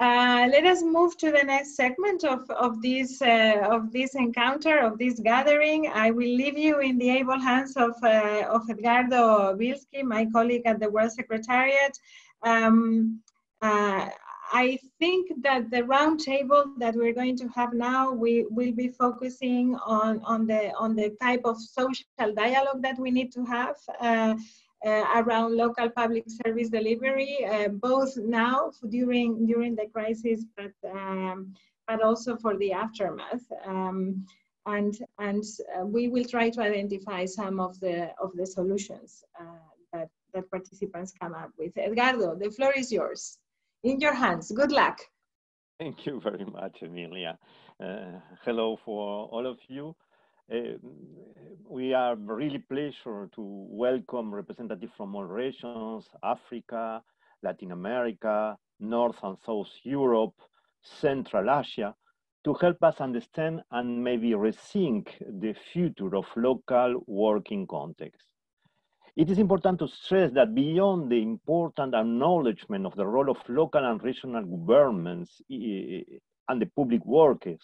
Uh, let us move to the next segment of, of, this, uh, of this encounter, of this gathering. I will leave you in the able hands of, uh, of Edgardo Bilsky, my colleague at the World Secretariat. Um, uh, I think that the roundtable that we're going to have now, we will be focusing on, on, the, on the type of social dialogue that we need to have uh, around local public service delivery, uh, both now during, during the crisis, but, um, but also for the aftermath. Um, and and uh, we will try to identify some of the, of the solutions uh, that, that participants come up with. Edgardo, the floor is yours. In your hands. Good luck. Thank you very much, Emilia. Uh, hello for all of you. Uh, we are really pleasure to welcome representatives from all regions, Africa, Latin America, North and South Europe, Central Asia, to help us understand and maybe rethink the future of local working context. It is important to stress that beyond the important acknowledgement of the role of local and regional governments and the public workers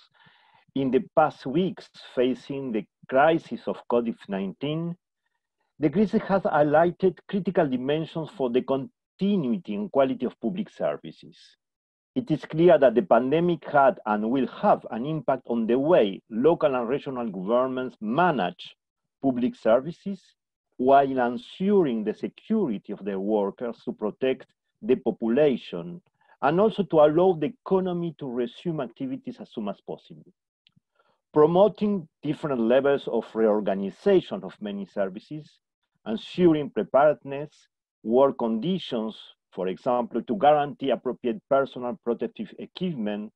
in the past weeks facing the crisis of COVID-19, the crisis has highlighted critical dimensions for the continuity and quality of public services. It is clear that the pandemic had and will have an impact on the way local and regional governments manage public services while ensuring the security of their workers to protect the population and also to allow the economy to resume activities as soon as possible promoting different levels of reorganization of many services, ensuring preparedness, work conditions, for example, to guarantee appropriate personal protective equipment,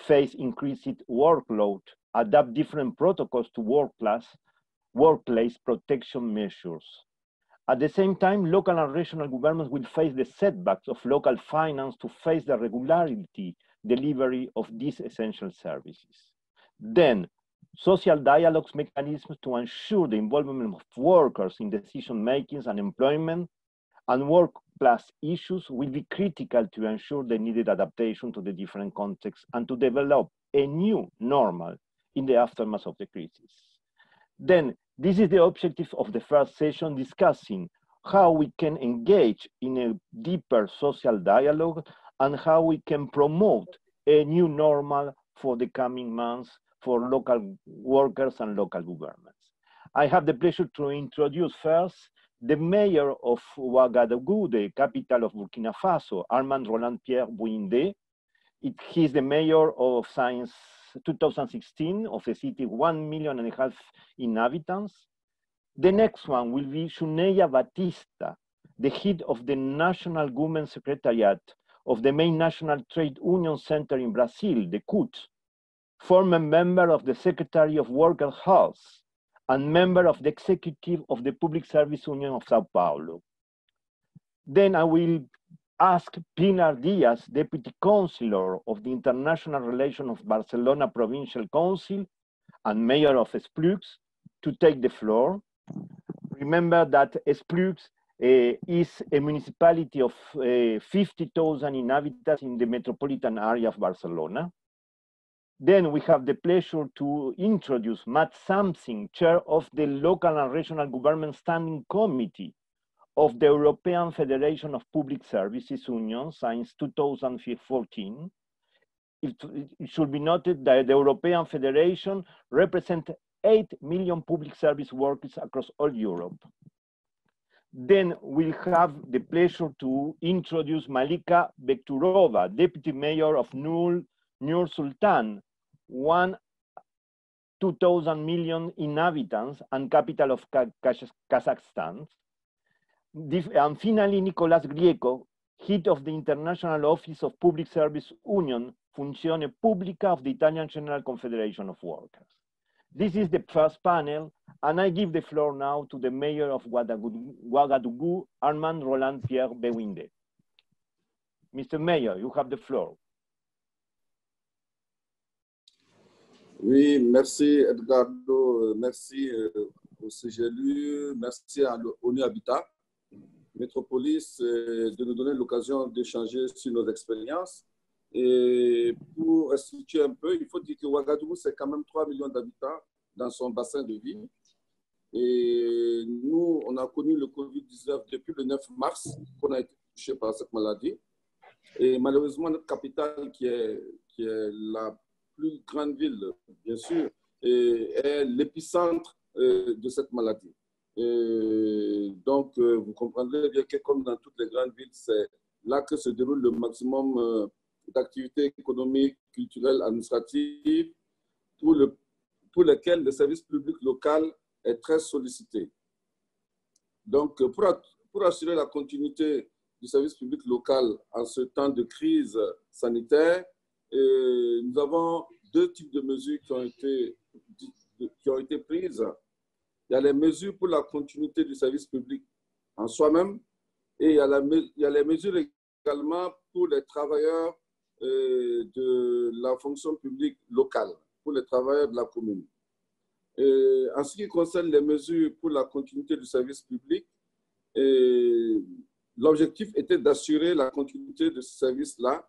face increased workload, adapt different protocols to workplace, workplace protection measures. At the same time, local and regional governments will face the setbacks of local finance to face the regularity delivery of these essential services. Then, social dialogues mechanisms to ensure the involvement of workers in decision making and employment and workplace issues will be critical to ensure the needed adaptation to the different contexts and to develop a new normal in the aftermath of the crisis. Then, this is the objective of the first session discussing how we can engage in a deeper social dialogue and how we can promote a new normal for the coming months for local workers and local governments. I have the pleasure to introduce first the mayor of Ouagadougou, the capital of Burkina Faso, Armand Roland Pierre Béouindé. It, he's the mayor of since 2016 of a city one million and a half inhabitants. The next one will be Juneia Batista, the head of the National Government Secretariat of the main National Trade Union Center in Brazil, the CUT, former member of the Secretary of Work and Health, and member of the executive of the Public Service Union of Sao Paulo. Then I will ask Pilar Díaz, Deputy Councillor of the International Relations of Barcelona Provincial Council and Mayor of Esplugues, to take the floor. Remember that Esplugues uh, is a municipality of uh, 50,000 inhabitants in the metropolitan area of Barcelona. Then we have the pleasure to introduce Mads Samsing, chair of the Local and Regional Government Standing Committee of the European Federation of Public Services Union since 2014. It, it should be noted that the European Federation represents 8 million public service workers across all Europe. Then we'll have the pleasure to introduce Malika Bekturova, Deputy Mayor of Nur, Nur Sultan, one 2,000 million inhabitants and capital of Kazakhstan. And finally, Nicolas Grieco, head of the International Office of Public Service Union, Funzione Pubblica of the Italian General Confederation of Workers. This is the first panel, and I give the floor now to the mayor of Ouagadougou, Armand Roland Pierre Béouindé. Mr. Mayor, you have the floor. Oui, merci Edgardo, merci euh, au CGLU, merci à l'ONU Habitat, Métropolis, euh, de nous donner l'occasion d'échanger sur nos expériences Et pour restituer un peu, il faut dire que Ouagadougou, c'est quand même 3 millions d'habitants dans son bassin de vie. Et nous, on a connu le Covid-19 depuis le 9 mars, qu'on a été touché par cette maladie. Et malheureusement, notre capitale, qui est, qui est la plus grande ville, bien sûr, est l'épicentre euh, de cette maladie. Et donc, euh, vous comprendrez bien que comme dans toutes les grandes villes, c'est là que se déroule le maximum euh, d'activités économiques, culturelles, administratives, pour, le, pour lesquelles le service public local est très sollicité. Donc, pour assurer la continuité du service public local en ce temps de crise sanitaire, nous avons deux types de mesures qui ont été, qui ont été prises. Il y a les mesures pour la continuité du service public en soi-même et il y, a les mesures également pour les travailleurs euh, de la fonction publique locale, pour les travailleurs de la commune. En ce qui concerne les mesures pour la continuité du service public, l'objectif était d'assurer la continuité de ce service-là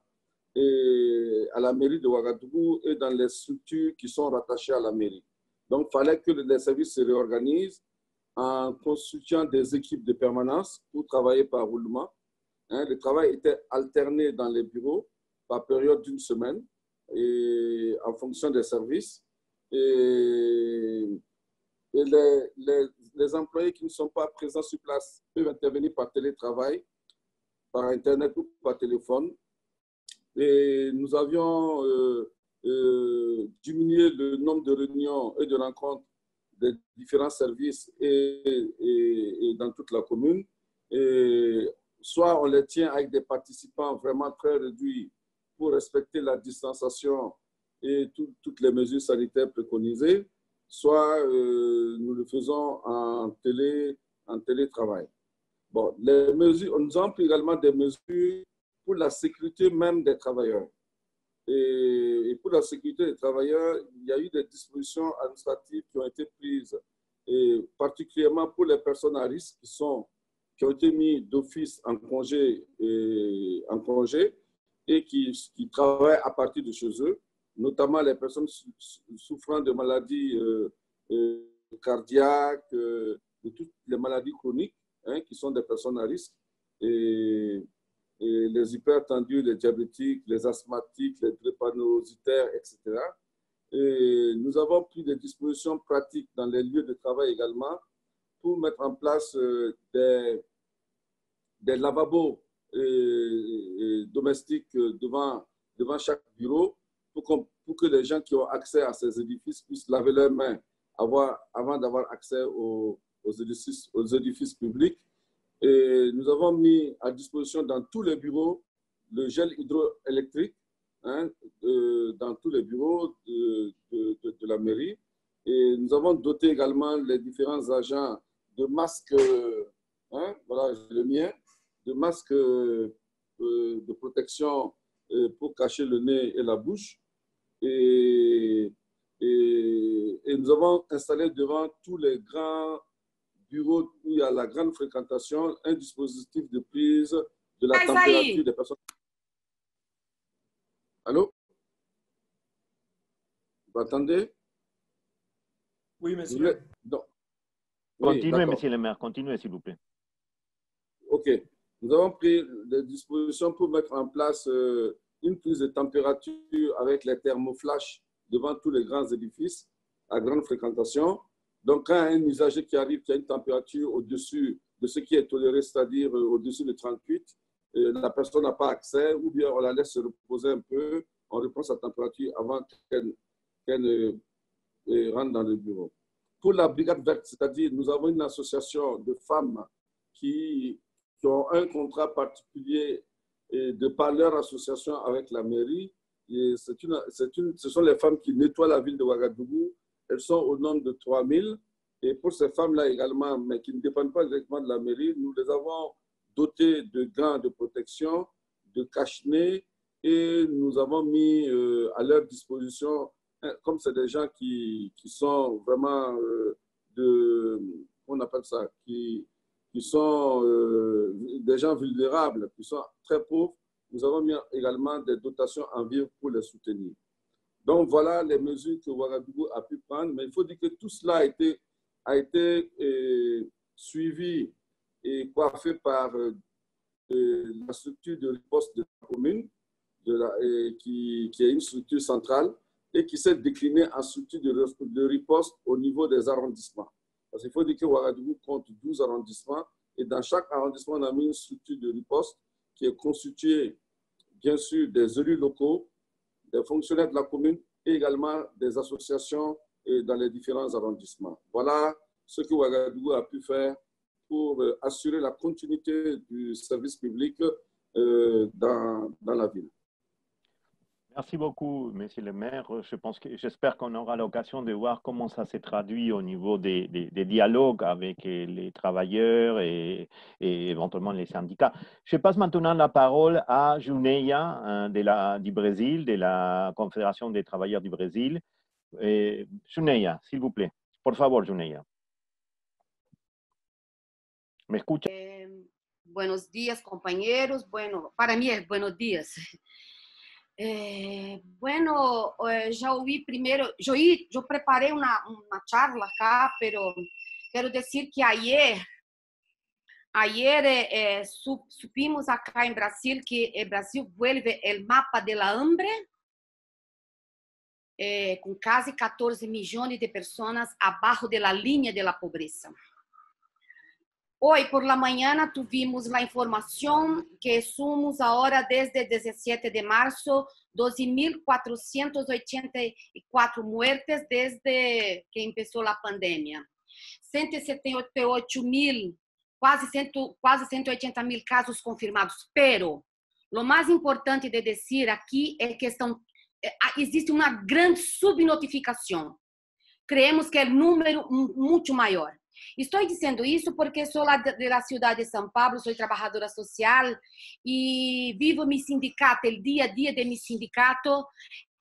à la mairie de Ouagadougou et dans les structures qui sont rattachées à la mairie. Donc, il fallait que les services se réorganisent en constituant des équipes de permanence pour travailler par roulement. Hein, le travail était alterné dans les bureaux par période d'une semaine et en fonction des services. Et, les, employés qui ne sont pas présents sur place peuvent intervenir par télétravail, par Internet ou par téléphone et nous avions euh, euh, diminué le nombre de réunions et de rencontres des différents services et, dans toute la commune. Soit on les tient avec des participants vraiment très réduits pour respecter la distanciation et toutes les mesures sanitaires préconisées, soit euh, nous le faisons en, télé, en télétravail. Bon, les mesures, nous avons pris également des mesures pour la sécurité même des travailleurs. Et, pour la sécurité des travailleurs, il y a eu des dispositions administratives qui ont été prises, et particulièrement pour les personnes à risque qui, sont, qui ont été mis d'office en congé, et, en congé et qui, qui, travaillent à partir de chez eux, notamment les personnes souffrant de maladies euh, euh, cardiaques, euh, de toutes les maladies chroniques, hein, qui sont des personnes à risque. Et les hypertendus, les diabétiques, les asthmatiques, les drépanocytaires, etc. Et nous avons pris des dispositions pratiques dans les lieux de travail également pour mettre en place euh, des, lavabos domestiques devant, devant chaque bureau pour, que les gens qui ont accès à ces édifices puissent laver leurs mains avant d'avoir accès aux, aux édifices publics. Et nous avons mis à disposition dans tous les bureaux le gel hydroélectrique, hein, dans tous les bureaux de, la mairie. Et nous avons doté également les différents agents de masques, hein, voilà le mien, de masques euh, de protection euh, pour cacher le nez et la bouche. Et nous avons installé devant tous les grands bureau où il y a la grande fréquentation, un dispositif de prise de la température des personnes. Allô? Vous m'entendez? Oui, monsieur. continuez, monsieur le maire, continuez, s'il vous plaît. OK. Nous avons pris des dispositions pour mettre en place euh, une prise de température avec les thermoflash devant tous les grands édifices à grande fréquentation. Donc, quand un usager qui arrive, qui a une température au-dessus de ce qui est toléré, c'est-à-dire euh, au-dessus de 38, euh, la personne n'a pas accès, ou bien on la laisse se reposer un peu, on reprend sa température avant qu'elle euh, rentre dans le bureau. Pour la brigade verte, c'est-à-dire nous avons une association de femmes qui, ont un contrat particulier et de par leur association avec la mairie. Et une, une, ce sont les femmes qui nettoient la ville de Ouagadougou, elles sont au nombre de 3000. Et pour ces femmes-là également, mais qui ne dépendent pas directement de la mairie, nous les avons dotées de gants de protection, de cache-nez, et nous avons mis euh, à leur disposition, hein, comme c'est des gens qui, qui sont vraiment euh, de, on appelle ça, qui, qui sont euh, des gens vulnérables, qui sont très pauvres, nous avons mis également des dotations en vivre pour les soutenir. Donc voilà les mesures que Ouagadougou a pu prendre, mais il faut dire que tout cela a été, euh, suivi et coiffé par euh, la structure de riposte de la commune, la, qui, est une structure centrale et qui s'est déclinée en structure de, riposte au niveau des arrondissements. Parce qu'il faut dire que Ouagadougou compte 12 arrondissements et dans chaque arrondissement, on a mis une structure de riposte qui est constituée, bien sûr, des élus locaux, des fonctionnaires de la commune et également des associations dans les différents arrondissements. Voilà ce que Ouagadougou a pu faire pour euh, assurer la continuité du service public euh, dans la ville. Merci beaucoup, Monsieur le maire. Je pense que j'espère qu'on aura l'occasion de voir comment ça s'est traduit au niveau des, dialogues avec les travailleurs et, éventuellement les syndicats. Je passe maintenant la parole à Juneia euh, de la, du Brésil, de la Confédération des travailleurs du Brésil. Et, Juneia, s'il vous plaît. Por favor, Juneia. ¿Me escucha? Eh, buenos días, compañeros. Bueno, para mí buenos días. É, bueno, eh, já ouvi primeiro, eu, eu preparei uma, uma charla cá, pero quero dizer que ayer, ayer eh, supimos acá em Brasil que o Brasil vuelve o mapa da hambre, eh, com quase 14 milhões de pessoas abaixo da linha da pobreza. Hoy por la mañana tuvimos la información que somos ahora desde 17 de marzo 12.484 muertes desde que empezó la pandemia. 178 mil, quase, cento, quase 180 mil casos confirmados. Pero, o mais importante de dizer aqui é que estão, existe uma grande subnotificação. Creemos que é número muito maior. Estou dizendo isso porque sou lá da cidade de São Paulo, sou trabalhadora social e vivo meu sindicato, o dia a dia de meu sindicato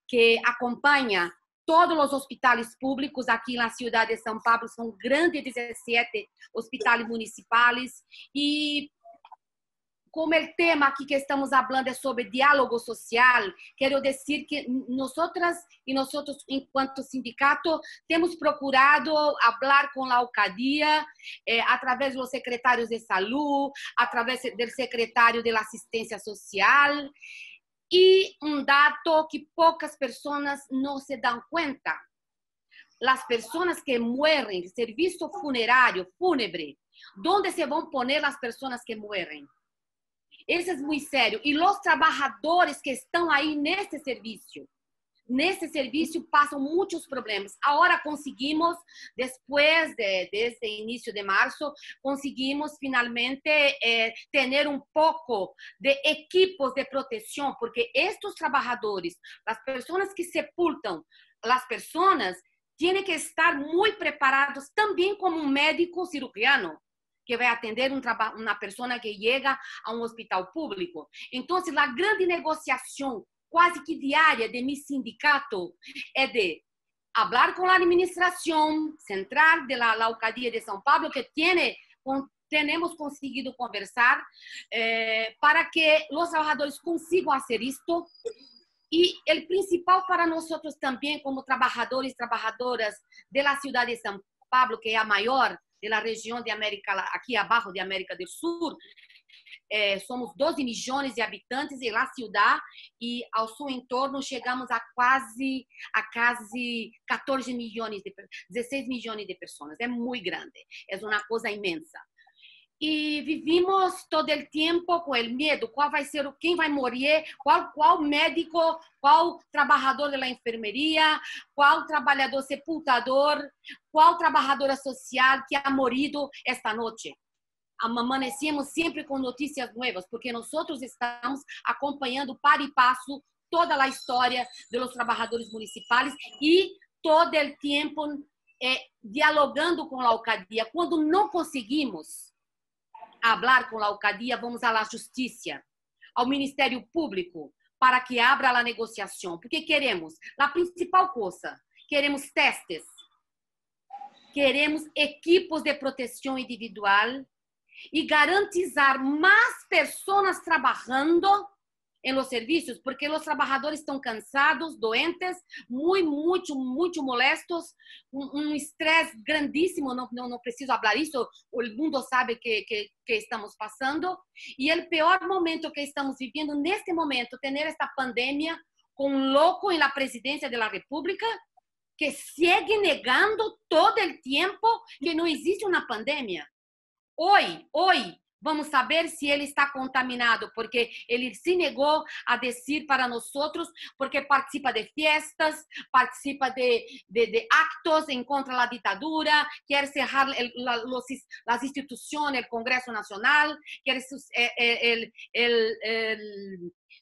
que acompanha todos os hospitais públicos aqui na cidade de São Paulo, são grandes 17 hospitais municipais e como o tema aqui que estamos falando é sobre diálogo social, quero dizer que nós e nós enquanto sindicato temos procurado falar com a alcadia eh, através dos secretários de saúde, através do secretário de assistência social e um dado que poucas pessoas não se dão conta. As pessoas que morrem, serviço funerário, fúnebre, onde se vão pôr as pessoas que morrem? Isso é muito sério. E os trabalhadores que estão aí nesse serviço, nesse serviço passam muitos problemas. Agora conseguimos, depois de, desde o início de março, conseguimos finalmente eh, ter um pouco de equipos de proteção, porque estes trabalhadores, as pessoas que sepultam as pessoas, têm que estar muito preparados também como um médico cirurgiano que vai atender um uma pessoa que chega a um hospital público. Então, a grande negociação quase que diária de meu sindicato é de falar com a administração central da alcaldía de São Paulo, que tem temos conseguido conversar eh, para que os trabalhadores consigam fazer isto. E o principal para nós também, como trabalhadores e trabalhadoras da cidade de São Paulo, que é a maior de la região de América, aqui abaixo de América do Sul, é, somos 12 milhões de habitantes em La Ciudad e ao seu entorno chegamos a quase a quase 14 milhões de 16 milhões de pessoas. É muito grande, é uma coisa imensa. E vivimos todo o tempo com o medo, qual vai ser quem vai morrer, qual qual médico, qual trabalhador da enfermeria, qual trabalhador sepultador, qual trabalhadora social que ha morrido esta noite amanhecemos sempre com notícias novas, porque nós estamos acompanhando para e passo toda a história dos trabalhadores municipais e todo o tempo eh, dialogando com a alcadia. Quando não conseguimos falar com a alcadia, vamos à justiça, ao Ministério Público, para que abra a negociação. Porque queremos, a principal coisa, queremos testes, queremos equipos de proteção individual e garantizar mais pessoas trabalhando en los servicios, porque los trabajadores están cansados, doentes, muy, mucho, mucho molestos, un, estrés grandísimo, no, no, no, preciso hablar eso, el mundo sabe que, que, que, estamos pasando, y el peor momento que estamos viviendo en este momento, tener esta pandemia con un loco en la presidencia de la República, que sigue negando todo el tiempo que no existe una pandemia. Hoy, hoy, Vamos saber se ele está contaminado, porque ele se negou a dizer para nós, porque participa de festas, participa de, de, de actos em contra a ditadura, quer cerrar el, la, los, as instituições, o Congresso Nacional, quer o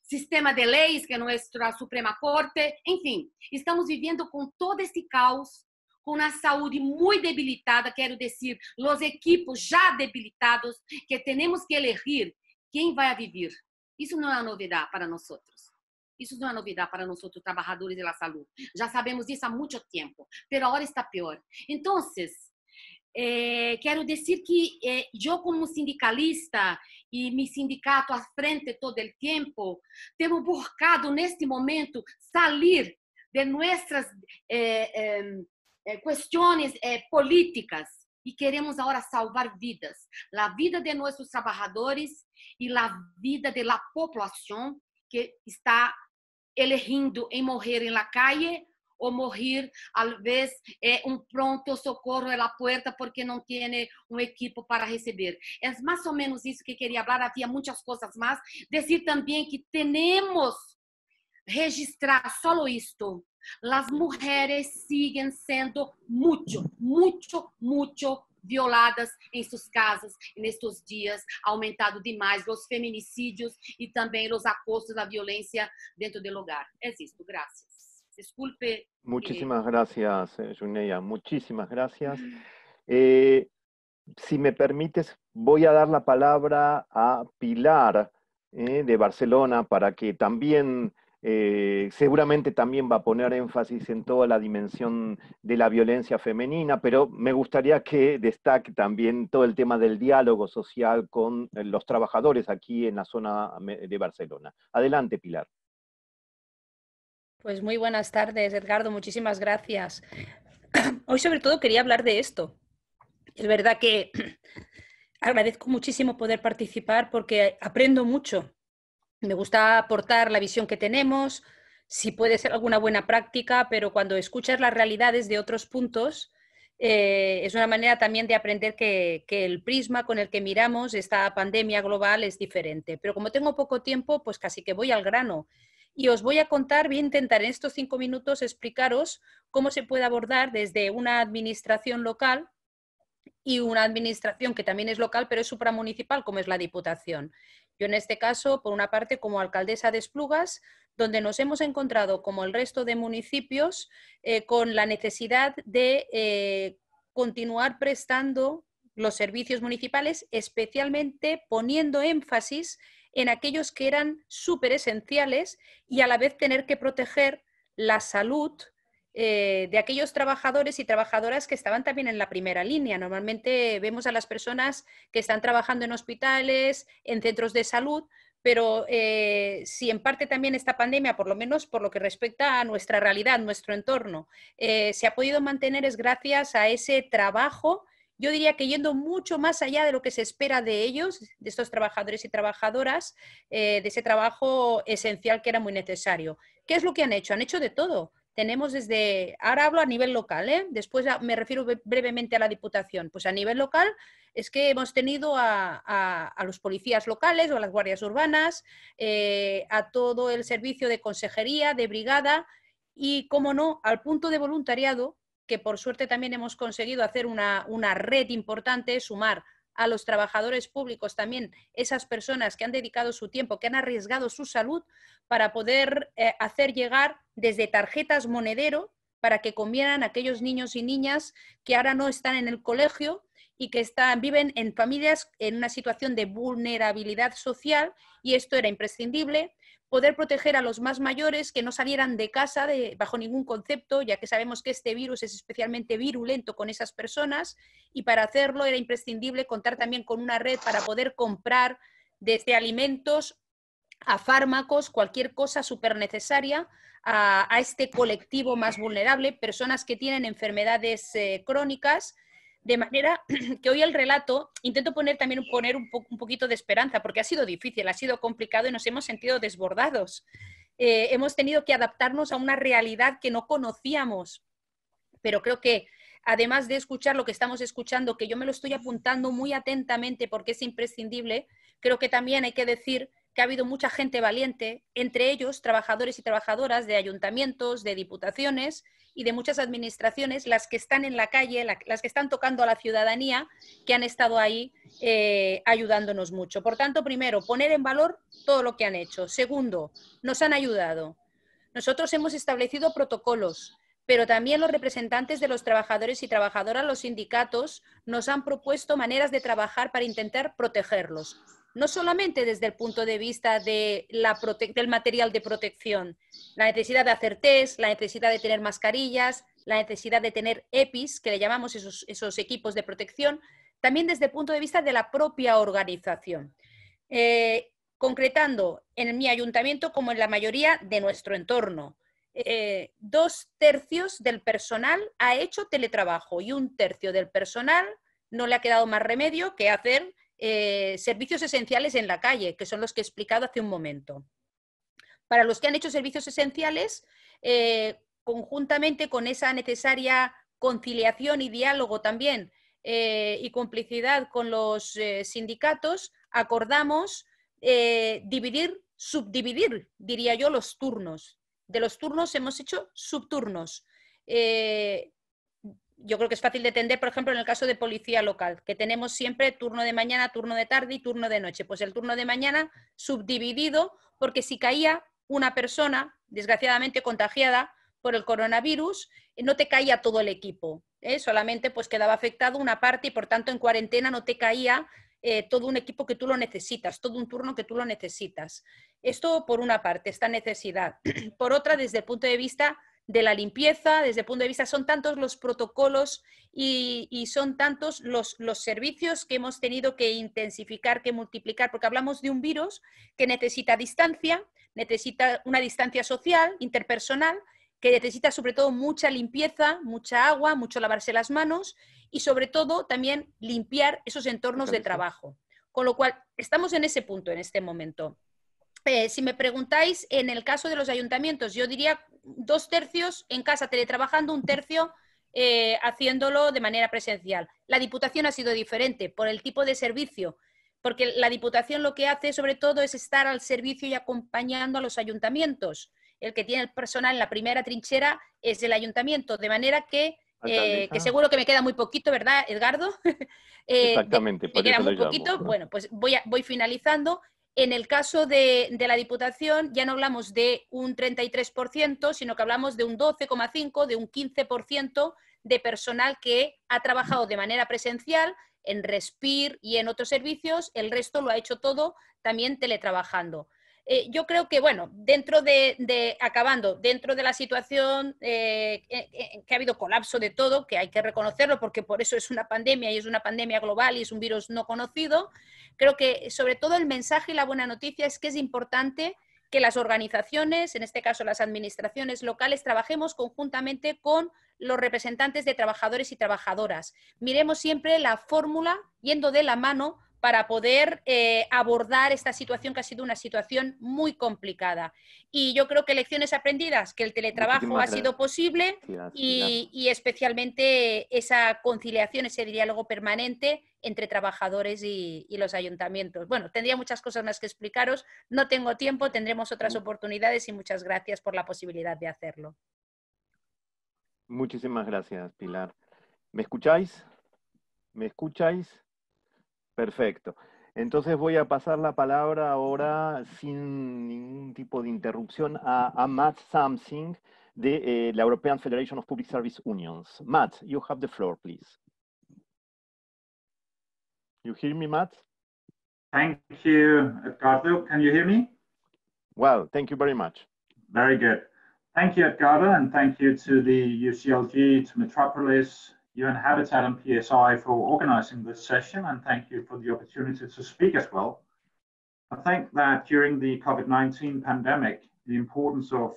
sistema de leis, que é nossa Suprema Corte, enfim, estamos vivendo com todo esse caos com a saúde muito debilitada, quero dizer, os equipos já debilitados, que temos que elegir quem vai viver. Isso não é novidade para nós. Isso não é novidade para nós trabalhadores da saúde. Já sabemos isso há muito tempo, mas agora está pior. Então, eh, quero dizer que eh, eu, como sindicalista e meu sindicato à frente todo o tempo, temos buscado neste momento sair de nossas eh, eh, questões eh, políticas e queremos agora salvar vidas, a vida de nossos trabalhadores e a vida da população que está eligindo em morrer na calle ou morrer, vezes, é um pronto socorro na porta porque não tem um equipo para receber. É mais ou menos isso que queria falar, havia muitas coisas mais. Dizer também que temos registrar só isto, las mujeres siguen siendo mucho, mucho, mucho violadas em suas casas nestes dias, aumentado demais os feminicídios e também os acostos da violência dentro do lugar. É isso, graças. Disculpe. Muchísimas eh... gracias, Juneia. Muchísimas gracias. Eh, si me permites, voy a dar la palabra a Pilar eh, de Barcelona para que también Eh, seguramente también va a poner énfasis en toda la dimensión de la violencia femenina, pero me gustaría que destaque también todo el tema del diálogo social con eh, los trabajadores aquí en la zona de Barcelona. Adelante, Pilar. Pues muy buenas tardes, Edgardo, muchísimas gracias. Hoy sobre todo quería hablar de esto. Es verdad que agradezco muchísimo poder participar porque aprendo mucho me gusta aportar la visión que tenemos, si puede ser alguna buena práctica, pero cuando escuchas las realidades de otros puntos, eh, es una manera también de aprender que, el prisma con el que miramos esta pandemia global es diferente. Pero como tengo poco tiempo, pues casi que voy al grano. Y os voy a contar, voy a intentar en estos cinco minutos explicaros cómo se puede abordar desde una administración local y una administración que también es local, pero es supramunicipal, como es la Diputación. Yo en este caso, por una parte, como alcaldesa de Esplugas, donde nos hemos encontrado, como el resto de municipios, eh, con la necesidad de eh, continuar prestando los servicios municipales, especialmente poniendo énfasis en aquellos que eran súper esenciales y a la vez tener que proteger la salud eh, de aquellos trabajadores y trabajadoras que estaban también en la primera línea. Normalmente vemos a las personas que están trabajando en hospitales, en centros de salud, pero eh, si en parte también esta pandemia, por lo menos por lo que respecta a nuestra realidad, nuestro entorno, eh, se ha podido mantener es gracias a ese trabajo yo diría que yendo mucho más allá de lo que se espera de ellos, de estos trabajadores y trabajadoras, de ese trabajo esencial que era muy necesario. ¿Qué es lo que han hecho? Han hecho de todo tenemos desde, ahora hablo a nivel local, ¿eh? después me refiero brevemente a la Diputación, pues a nivel local es que hemos tenido a, los policías locales o a las guardias urbanas, eh, a todo el servicio de consejería, de brigada y, como no, al punto de voluntariado, que por suerte también hemos conseguido hacer una, una red importante, sumar a los trabajadores públicos también, esas personas que han dedicado su tiempo, que han arriesgado su salud para poder eh, hacer llegar desde tarjetas monedero para que comieran aquellos niños y niñas que ahora no están en el colegio y que están, viven en familias en una situación de vulnerabilidad social y esto era imprescindible poder proteger a los más mayores que no salieran de casa bajo ningún concepto, ya que sabemos que este virus es especialmente virulento con esas personas y para hacerlo era imprescindible contar también con una red para poder comprar desde alimentos a fármacos, cualquier cosa súper necesaria a, este colectivo más vulnerable, personas que tienen enfermedades eh, crónicas, de manera que hoy el relato intento poner también poner un, un, poquito de esperanza, porque ha sido difícil, ha sido complicado y nos hemos sentido desbordados. Eh, hemos tenido que adaptarnos a una realidad que no conocíamos, pero creo que además de escuchar lo que estamos escuchando, que yo me lo estoy apuntando muy atentamente porque es imprescindible, creo que también hay que decir que ha habido mucha gente valiente, entre ellos trabajadores y trabajadoras de ayuntamientos, de diputaciones y de muchas administraciones, las que están en la calle, las que están tocando a la ciudadanía, que han estado ahí eh, ayudándonos mucho. Por tanto, primero, poner en valor todo lo que han hecho. Segundo, nos han ayudado. Nosotros hemos establecido protocolos, pero también los representantes de los trabajadores y trabajadoras, los sindicatos, nos han propuesto maneras de trabajar para intentar protegerlos no solamente desde el punto de vista de la del material de protección, la necesidad de hacer test, la necesidad de tener mascarillas, la necesidad de tener EPIs, que le llamamos esos, esos equipos de protección, también desde el punto de vista de la propia organización. Eh, concretando en mi ayuntamiento como en la mayoría de nuestro entorno. Eh, dos tercios del personal ha hecho teletrabajo y un tercio del personal no le ha quedado más remedio que hacer eh, servicios esenciales en la calle, que son los que he explicado hace un momento. Para los que han hecho servicios esenciales, eh, conjuntamente con esa necesaria conciliación y diálogo también eh, y complicidad con los sindicatos, acordamos dividir, subdividir, diría yo, los turnos. De los turnos hemos hecho subturnos yo creo que es fácil de entender, por ejemplo, en el caso de policía local, que tenemos siempre turno de mañana, turno de tarde y turno de noche. Pues el turno de mañana subdividido, porque si caía una persona, desgraciadamente contagiada por el coronavirus, no te caía todo el equipo, ¿eh? solamente pues quedaba afectado una parte y por tanto en cuarentena no te caía eh, todo un equipo que tú lo necesitas, todo un turno que tú lo necesitas. Esto por una parte, esta necesidad. Por otra, desde el punto de vista de la limpieza, desde el punto de vista, son tantos los protocolos y, son tantos los, los, servicios que hemos tenido que intensificar, que multiplicar, porque hablamos de un virus que necesita distancia, necesita una distancia social, interpersonal, que necesita sobre todo mucha limpieza, mucha agua, mucho lavarse las manos y sobre todo también limpiar esos entornos de trabajo. Con lo cual, estamos en ese punto en este momento. Eh, si me preguntáis, en el caso de los ayuntamientos, yo diría dos tercios en casa teletrabajando, un tercio eh, haciéndolo de manera presencial. La Diputación ha sido diferente por el tipo de servicio, porque la Diputación lo que hace sobre todo es estar al servicio y acompañando a los ayuntamientos. El que tiene el personal en la primera trinchera es el ayuntamiento, de manera que, eh, que seguro que me queda muy poquito, ¿verdad, Edgardo? Exactamente. me queda muy poquito. Bueno, pues voy, voy finalizando. En el caso de, la Diputación ya no hablamos de un 33%, sino que hablamos de un 12,5%, de un 15% de personal que ha trabajado de manera presencial en Respir y en otros servicios, el resto lo ha hecho todo también teletrabajando. Eh, yo creo que, bueno, dentro de, acabando, dentro de la situación eh, que ha habido colapso de todo, que hay que reconocerlo porque por eso es una pandemia y es una pandemia global y es un virus no conocido, creo que sobre todo el mensaje y la buena noticia es que es importante que las organizaciones, en este caso las administraciones locales, trabajemos conjuntamente con los representantes de trabajadores y trabajadoras. Miremos siempre la fórmula yendo de la mano para poder eh, abordar esta situación que ha sido una situación muy complicada. Y yo creo que lecciones aprendidas, que el teletrabajo ha sido posible y, especialmente esa conciliación, ese diálogo permanente entre trabajadores y, los ayuntamientos. Bueno, tendría muchas cosas más que explicaros, no tengo tiempo, tendremos otras oportunidades y muchas gracias por la posibilidad de hacerlo. Muchísimas gracias, Pilar. ¿Me escucháis? ¿Me escucháis? Perfecto. Entonces voy a pasar la palabra ahora sin ningún tipo de interrupción a, Matt Samsing de eh, la European Federation of Public Service Unions. Matt, you have the floor, please. You hear me, Matt? Thank you, Edgardo. Can you hear me? Well, thank you very much. Very good. Thank you, Edgardo, and thank you to the UCLG, to Metropolis, UN Habitat and PSI for organizing this session, and thank you for the opportunity to speak as well. I think that during the COVID-19 pandemic, the importance of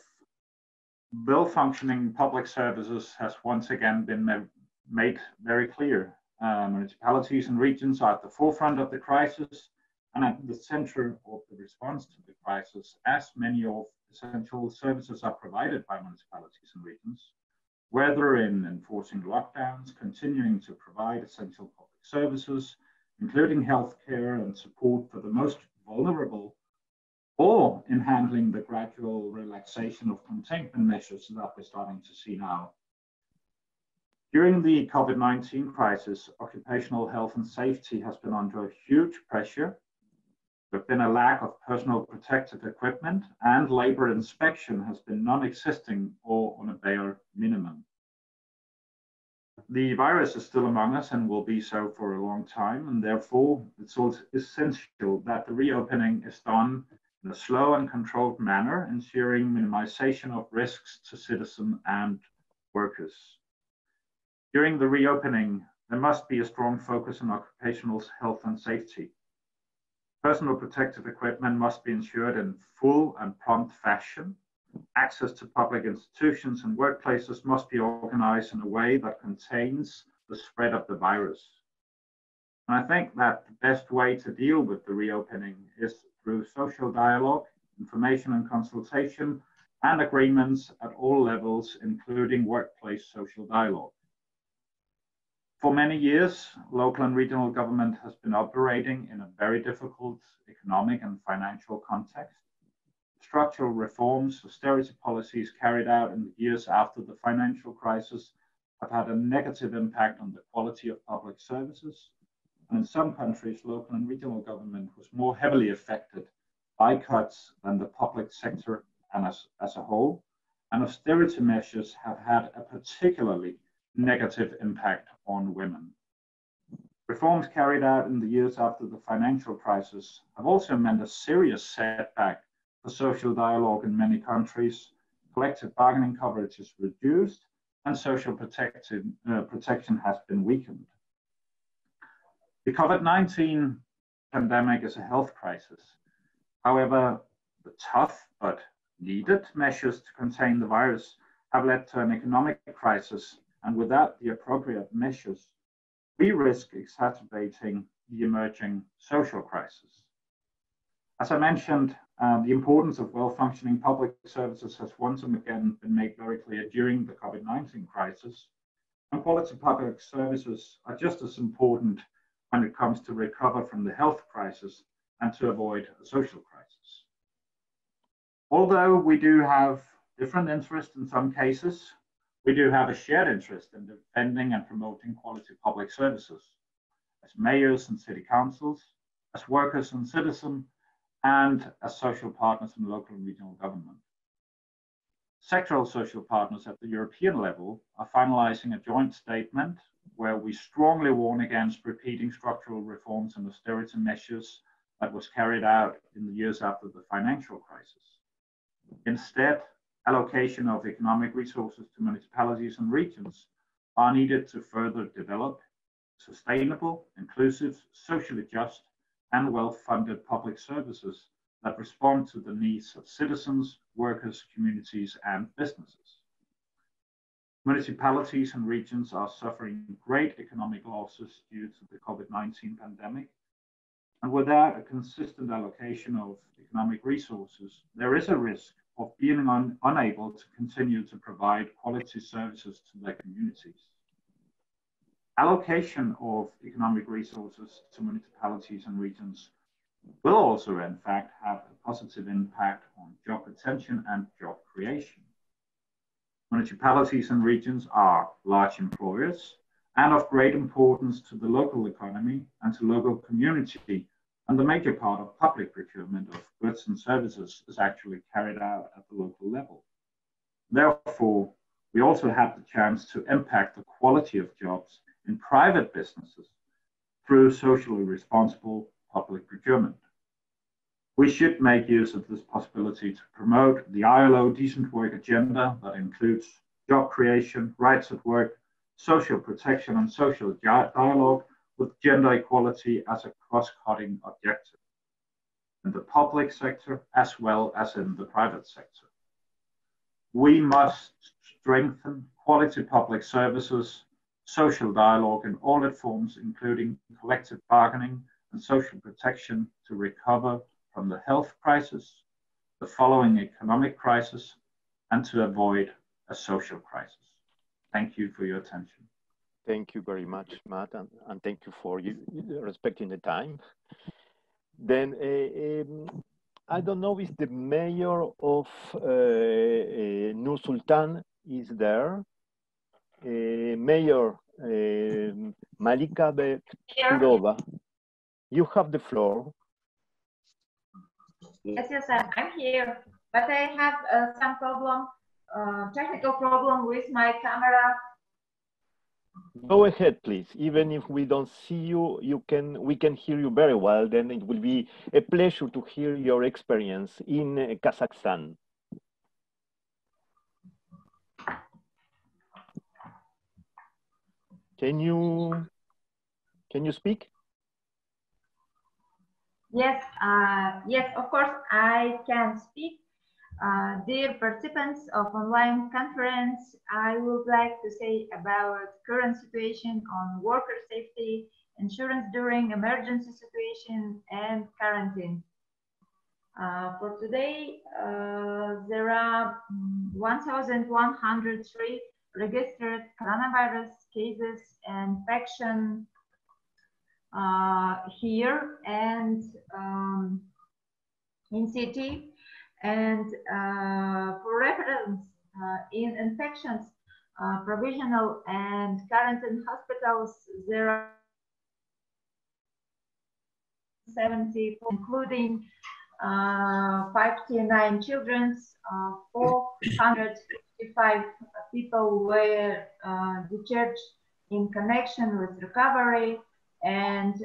well-functioning public services has once again been made very clear. Uh, municipalities and regions are at the forefront of the crisis and at the center of the response to the crisis, as many of essential services are provided by municipalities and regions, whether in enforcing lockdowns, continuing to provide essential public services, including healthcare and support for the most vulnerable, or in handling the gradual relaxation of containment measures that we're starting to see now. During the COVID 19 crisis, occupational health and safety has been under huge pressure. There's been a lack of personal protective equipment, and labor inspection has been non existing or on a bare minimum. The virus is still among us and will be so for a long time, and therefore it's essential that the reopening is done in a slow and controlled manner, ensuring minimization of risks to citizens and workers. During the reopening, there must be a strong focus on occupational health and safety. Personal protective equipment must be ensured in full and prompt fashion. Access to public institutions and workplaces must be organized in a way that contains the spread of the virus. And I think that the best way to deal with the reopening is through social dialogue, information and consultation, and agreements at all levels, including workplace social dialogue. For many years, local and regional government has been operating in a very difficult economic and financial context. Structural reforms, austerity policies carried out in the years after the financial crisis have had a negative impact on the quality of public services. And in some countries, local and regional government was more heavily affected by cuts than the public sector and as, as a whole. And austerity measures have had a particularly negative impact on women. Reforms carried out in the years after the financial crisis have also meant a serious setback for social dialogue in many countries. Collective bargaining coverage is reduced and social protection, uh, protection has been weakened. The COVID 19 pandemic is a health crisis. However, the tough but needed measures to contain the virus have led to an economic crisis and without the appropriate measures, we risk exacerbating the emerging social crisis. As I mentioned, uh, the importance of well-functioning public services has once and again been made very clear during the COVID-19 crisis, and quality public services are just as important when it comes to recover from the health crisis and to avoid a social crisis. Although we do have different interests in some cases, we do have a shared interest in defending and promoting quality public services as mayors and city councils, as workers and citizens, and as social partners in local and regional government. Sectoral social partners at the European level are finalizing a joint statement where we strongly warn against repeating structural reforms and austerity measures that was carried out in the years after the financial crisis. Instead, allocation of economic resources to municipalities and regions are needed to further develop sustainable, inclusive, socially just, and well-funded public services that respond to the needs of citizens, workers, communities, and businesses. Municipalities and regions are suffering great economic losses due to the COVID-19 pandemic. And without a consistent allocation of economic resources, there is a risk of being un unable to continue to provide quality services to their communities. Allocation of economic resources to municipalities and regions will also, in fact, have a positive impact on job retention and job creation. Municipalities and regions are large employers and of great importance to the local economy and to local community and the major part of public procurement of goods and services is actually carried out at the local level. Therefore, we also have the chance to impact the quality of jobs in private businesses through socially responsible public procurement. We should make use of this possibility to promote the ILO decent work agenda that includes job creation, rights at work, social protection, and social dialogue with gender equality as a cross-cutting objective. in the public sector as well as in the private sector. We must strengthen quality public services, social dialogue in all its forms, including collective bargaining and social protection to recover from the health crisis, the following economic crisis, and to avoid a social crisis. Thank you for your attention. Thank you very much, Mads, and, and thank you for you respecting the time. Then uh, um, I don't know if the mayor of uh, uh, Nur Sultan is there. Uh, mayor Malika Bekirova, you have the floor. Yes, yes, I'm here, but I have uh, some problem, uh, technical problem with my camera. Go ahead, please. Even if we don't see you, you can we can hear you very well. Then it will be a pleasure to hear your experience in Kazakhstan. Can you can you speak? Yes, uh, yes, of course, I can speak. Uh, dear participants of online conference, I would like to say about current situation on worker safety, insurance during emergency situation, and quarantine. Uh, for today, uh, there are 1,103 registered coronavirus cases and infection uh, here and um, in city. And uh, for reference, uh, in infections, uh, provisional and quarantine hospitals, there are 70, including uh, 59 children, uh, 455 people were uh, discharged in connection with recovery, and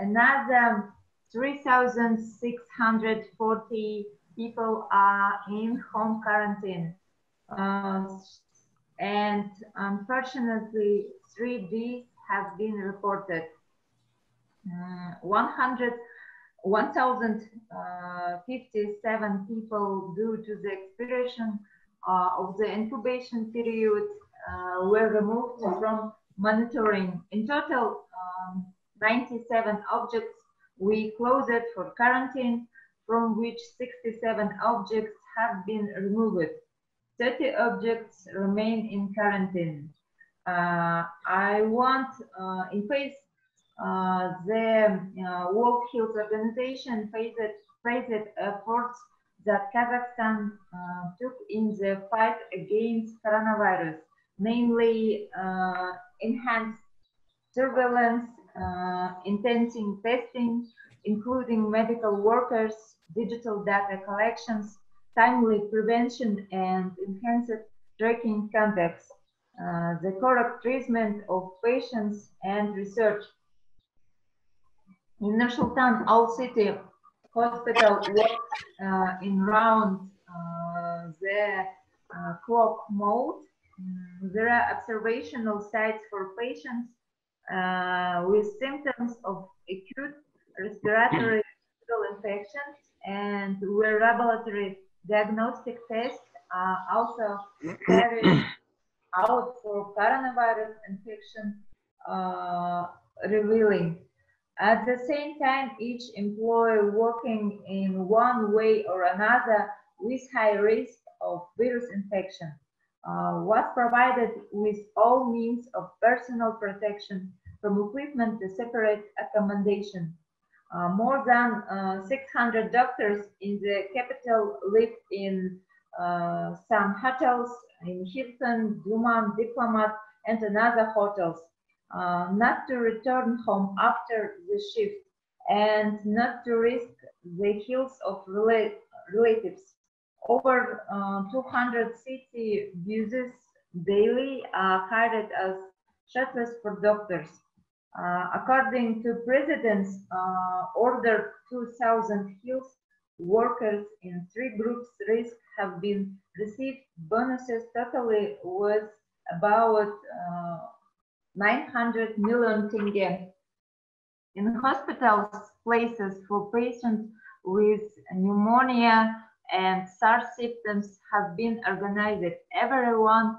another 3,640 people are in home quarantine. Uh, and unfortunately, three deaths have been reported. Uh, 100 1,057 people due to the expiration uh, of the incubation period uh, were removed from monitoring. In total, um, 97 objects we closed for quarantine, from which 67 objects have been removed. 30 objects remain in quarantine. Uh, I want, uh, in face uh, the uh, World Health Organization phased, phased efforts that Kazakhstan uh, took in the fight against coronavirus, namely uh, enhanced surveillance, uh, intensive testing, including medical workers, digital data collections, timely prevention, and enhanced tracking contacts, uh, the correct treatment of patients and research. In Nur-Sultan, all city hospital works uh, in round uh, the uh, clock mode. Mm, there are observational sites for patients uh, with symptoms of acute respiratory infections and where laboratory diagnostic tests are also carried out for coronavirus infection uh, revealing. At the same time, each employee working in one way or another with high risk of virus infection uh, was provided with all means of personal protection from equipment to separate accommodation. Uh, more than uh, 600 doctors in the capital live in uh, some hotels in Hilton, Duman, Diplomat, and another hotels, uh, not to return home after the shift and not to risk the health of rela relatives. Over uh, 200 city buses daily are hired as shuttles for doctors. Uh, according to President's uh, Order 2000 health workers in three groups risk have been received bonuses totally worth about uh, 900 million tenge. In hospitals, places for patients with pneumonia and SARS symptoms have been organized. Everyone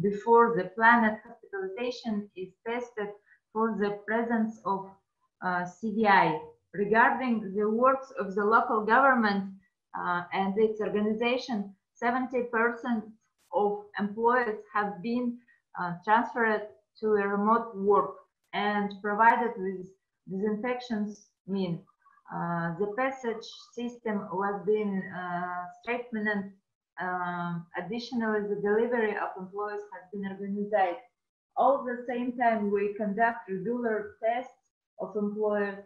before the planned hospitalization is tested for the presence of uh, CDI. Regarding the works of the local government uh, and its organization, 70% of employees have been uh, transferred to a remote work and provided with disinfections mean. Uh, the passage system was being uh, strengthened. Um, additionally, the delivery of employees has been organized. All the same time, we conduct regular tests of employees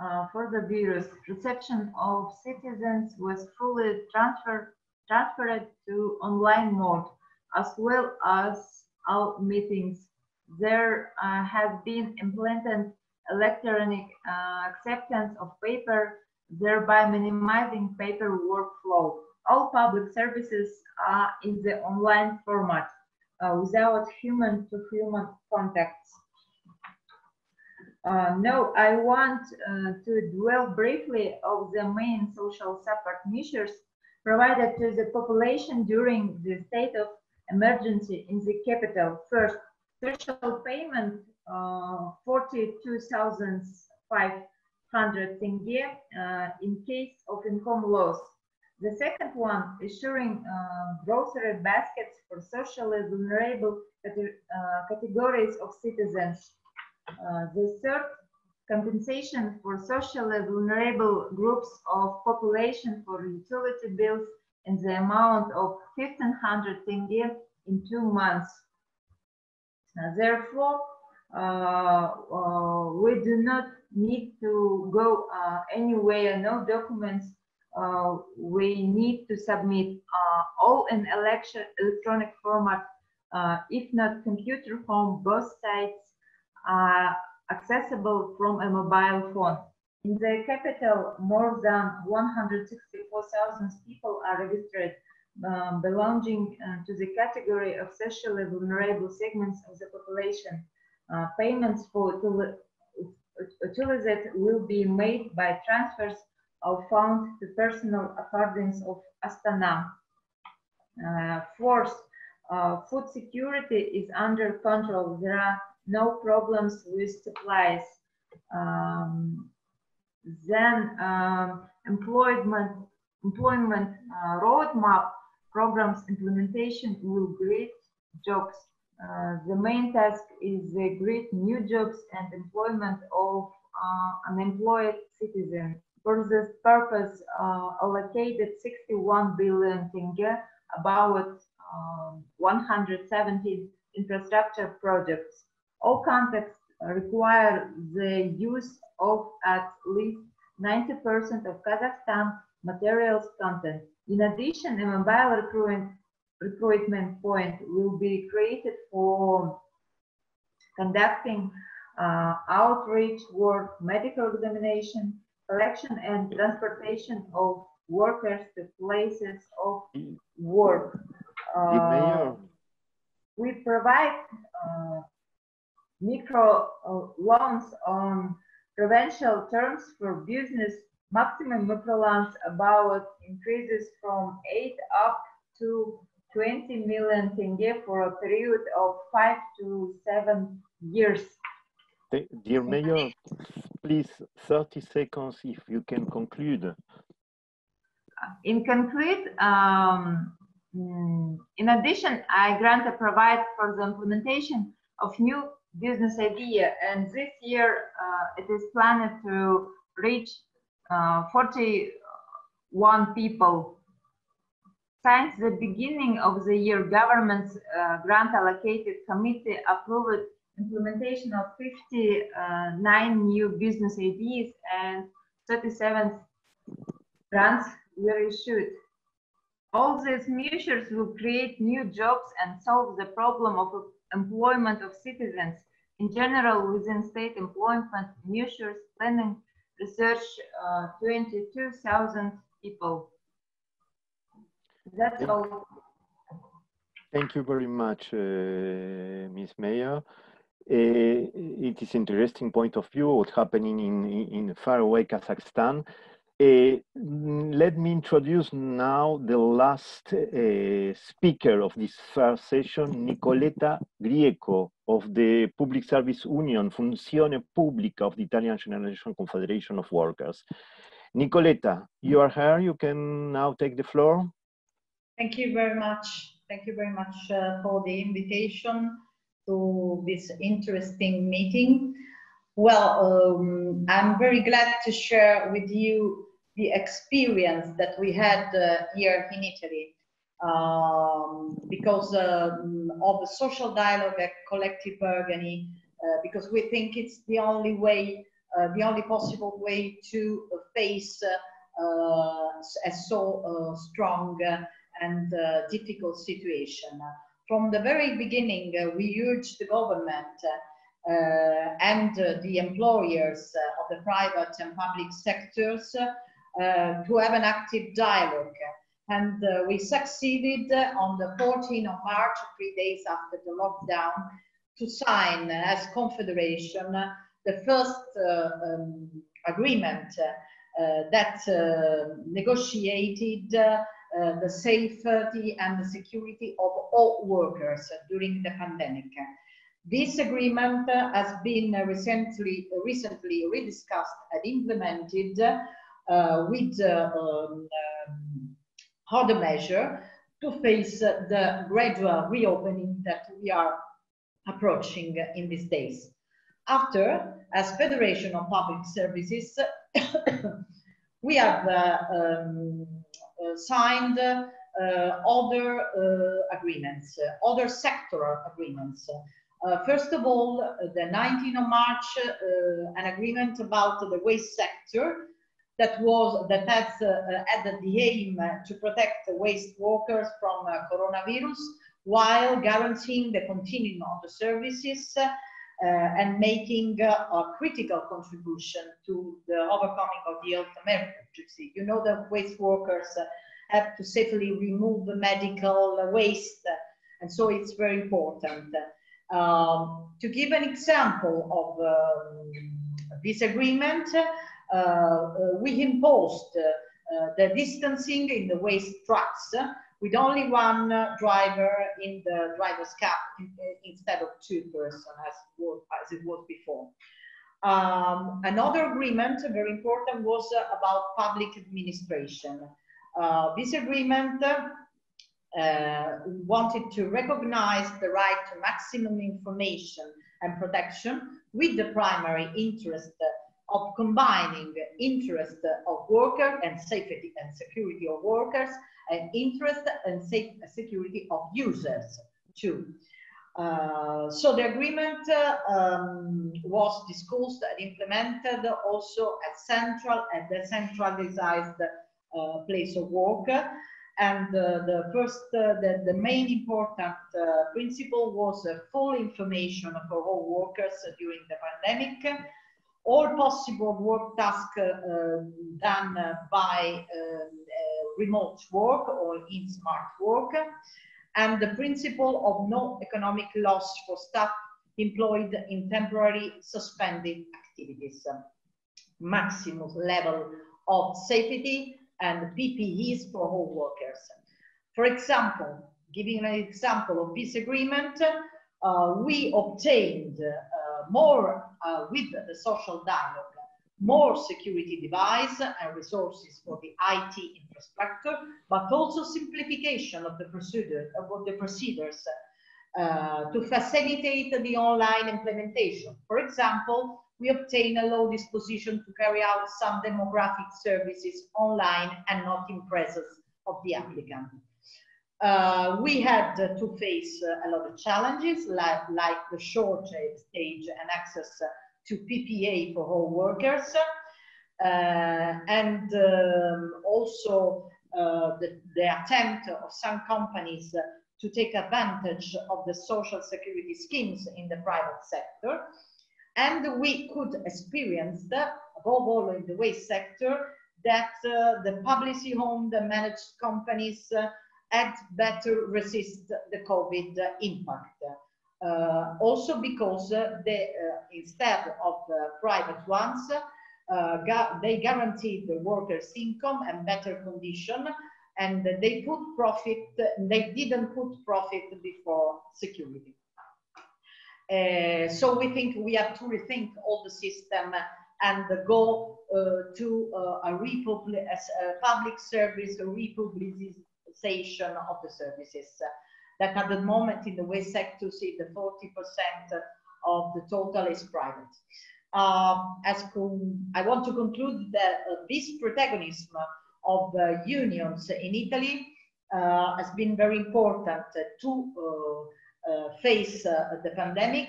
uh, for the virus. Reception of citizens was fully transferred transferred to online mode, as well as all meetings. There uh, has been implemented electronic uh, acceptance of paper, thereby minimizing paper workflow. All public services are in the online format uh, without human-to-human contacts. Uh, no, I want uh, to dwell briefly of the main social support measures provided to the population during the state of emergency in the capital. First, social payment uh, 42,500 tenge uh, in case of income loss. The second one, assuring uh, grocery baskets for socially vulnerable categories of citizens. the third, compensation for socially vulnerable groups of population for utility bills in the amount of 1500 tenge in two months. Uh, therefore, uh, uh, we do not need to go uh, anywhere, no documents we need to submit all in election electronic format, if not computer form, both sites are accessible from a mobile phone. In the capital, more than 164,000 people are registered um, belonging uh, to the category of socially vulnerable segments of the population. Uh, payments for utilized will be made by transfers funds to personal accordance of Astana. Uh, fourth, uh, food security is under control. There are no problems with supplies. Um, then um, employment employment uh, roadmap programs implementation will create jobs uh, the main task is the create new jobs and employment of uh, unemployed citizens. For this purpose, uh, allocated 61 billion tenge, about um, 170 infrastructure projects. All contexts require the use of at least 90% of Kazakhstan materials content. In addition, a mobile recruitment recruitment point will be created for conducting uh, outreach work, medical examination, collection and transportation of workers to places of work. Uh, we provide uh, micro uh, loans on provincial terms for business. Maximum micro loans about increases from 8 up to 20 million tenge for a period of five to seven years. Dear Mayor, please 30 seconds if you can conclude. In conclude, um, mm, in addition, I grant a provide for the implementation of new business idea and this year uh, it is planned to reach uh, 41 people since the beginning of the year, government's uh, grant allocated committee approved implementation of 59 new business ideas and 37 grants were issued. All these measures will create new jobs and solve the problem of employment of citizens. In general, within state employment measures, planning research uh, 22,000 people. That's all. Thank you very much, uh, Ms. Mayor. Uh, it is interesting point of view what's happening in, in faraway Kazakhstan. Uh, let me introduce now the last uh, speaker of this first session, Nicoletta Grieco of the Public Service Union, Funzione Pubblica of the Italian Generation Confederation of Workers. Nicoletta, you are here. You can now take the floor. Thank you very much. Thank you very much uh, for the invitation to this interesting meeting. Well, um, I'm very glad to share with you the experience that we had uh, here in Italy um, because um, of the social dialogue at collective bargaining, uh, because we think it's the only way, uh, the only possible way to face uh, a so uh, strong and uh, difficult situation. From the very beginning, uh, we urged the government uh, uh, and the employers of the private and public sectors uh, to have an active dialogue. And uh, we succeeded on the 14th of March, three days after the lockdown, to sign as confederation the first uh, um, agreement that negotiated the safety and the security of all workers during the pandemic. This agreement has been recently, recently rediscussed and implemented uh, with uh, um, um, harder measure to face the gradual reopening that we are approaching in these days. After, as Federation of Public Services, we have uh, um, uh, signed uh, other uh, agreements, other sectoral agreements. first of all, the 19th of March, an agreement about the waste sector that was that has uh, had the aim to protect waste workers from uh, coronavirus while guaranteeing the continuing of the services uh, and making a critical contribution to the overcoming of the health emergency. You know that waste workers have to safely remove the medical waste, and so it's very important. Um, to give an example of um, this agreement, uh, uh, we imposed uh, the distancing in the waste trucks with only one driver in the driver's cab instead of two persons as, as it was before. Um, another agreement, very important, was uh, about public administration. Uh, this agreement uh, wanted to recognize the right to maximum information and protection with the primary interest of combining interest of worker and safety and security of workers and interest and security of users too. Uh, so the agreement uh, um, was discussed and implemented also at central and decentralized uh, place of work. And uh, the first, uh, the, the main important uh, principle was full information for all workers during the pandemic all possible work tasks uh, done by um, uh, remote work or in smart work, and the principle of no economic loss for staff employed in temporary suspended activities. Maximum level of safety and PPEs for all workers. For example, giving an example of this agreement, uh, we obtained uh, more uh, with the social dialogue, more security device and resources for the IT infrastructure, but also simplification of the procedure of the procedures uh, to facilitate the online implementation. For example, we obtain a law disposition to carry out some demographic services online and not in presence of the applicant. Uh, we had to face uh, a lot of challenges like, like the shortage stage and access to PPA for all workers. Uh, and um, also uh, the, the, attempt of some companies to take advantage of the social security schemes in the private sector. And we could experience, above all in the waste sector, that uh, the publicly owned managed companies had better resist the COVID impact. Uh, also because uh, the, uh, instead of private ones, uh, they guaranteed the workers' income and better condition, and they put profit, they didn't put profit before security. Uh, so we think we have to rethink all the system and go uh, to uh, a, a public service, a of the services. That at the moment in the waste sector, see the 40% of the total is private. Um, as I want to conclude that uh, this protagonism of uh, unions in Italy uh, has been very important to face the pandemic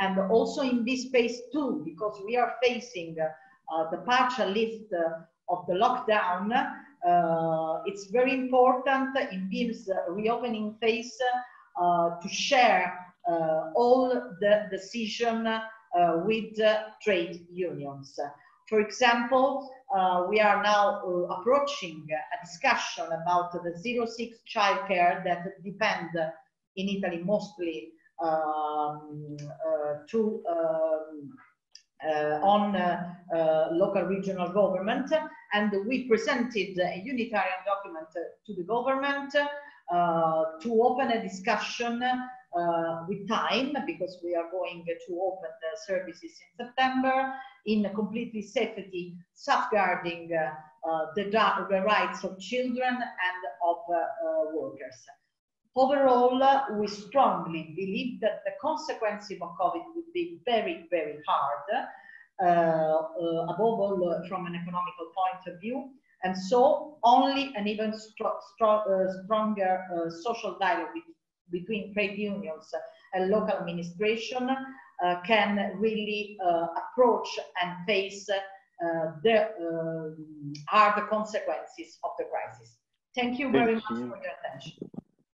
and also in this phase too, because we are facing the partial lift of the lockdown, uh, it's very important in this reopening phase uh, to share uh, all the decision with trade unions. For example, uh, we are now uh, approaching a discussion about the zero six childcare that depend in Italy mostly um, uh, to um, uh, on uh, uh, local regional government and we presented a unitarian document to the government to open a discussion uh, with time because we are going to open the services in September in a completely safety, safeguarding uh, uh, the, the, rights of children and of uh, workers. Overall, we strongly believe that the consequences of COVID would be very, very hard, uh, uh, above all from an economical point of view. And so only an even stronger social dialogue between trade unions and local administration uh, can really uh, approach and face uh, the hard consequences of the crisis. Thank you very Thank much you. for your attention.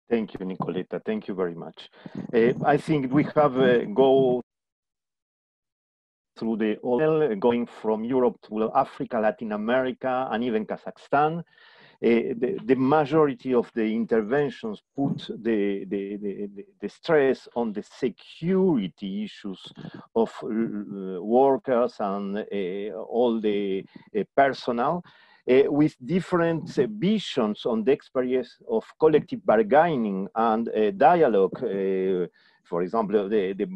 Thank you, Nicoletta. Thank you very much. Uh, I think we have uh, go through the all going from Europe to Africa, Latin America, and even Kazakhstan. Uh, the, the, majority of the interventions put the, the, the, stress on the security issues of uh, workers and uh, all the personnel. Uh, with different uh, visions on the experience of collective bargaining and uh, dialogue. for example, the, the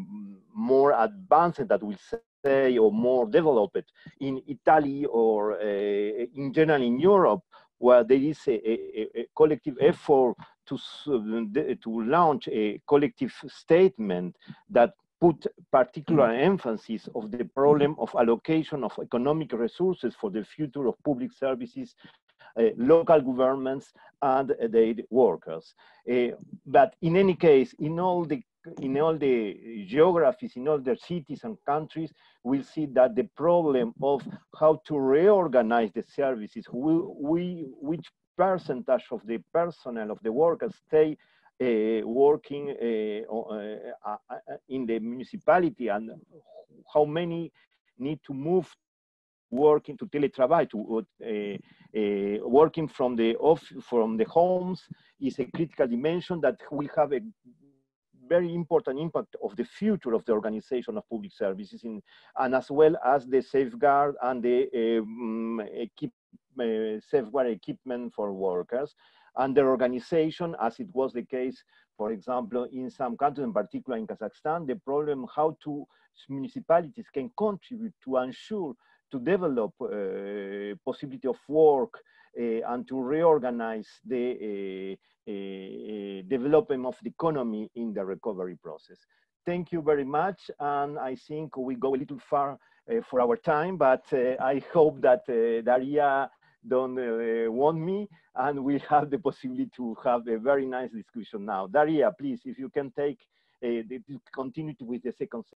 more advanced that we say or more developed in Italy or in general in Europe where there is a, a, a collective effort to, to launch a collective statement that put particular emphasis of the problem of allocation of economic resources for the future of public services, uh, local governments, and uh, their workers. Uh, but in any case, in all the in all the geographies, in all the cities and countries, we'll see that the problem of how to reorganize the services, we, we which percentage of the personnel of the workers stay working uh, uh, uh, in the municipality and how many need to move working to teletrabajo, to uh, uh, working from the off from the homes is a critical dimension that will have a very important impact of the future of the organization of public services in, and as well as the safeguard and the um, equip, uh, safeguard equipment for workers and their organization as it was the case for example in some countries in particular in Kazakhstan the problem how to municipalities can contribute to ensure to develop uh, possibility of work uh, and to reorganize the uh, uh, development of the economy in the recovery process. Thank you very much. And I think we go a little far for our time, but I hope that Daria don't uh, want me and we have the possibility to have a very nice discussion now. Daria, please, if you can take, uh, continue with the second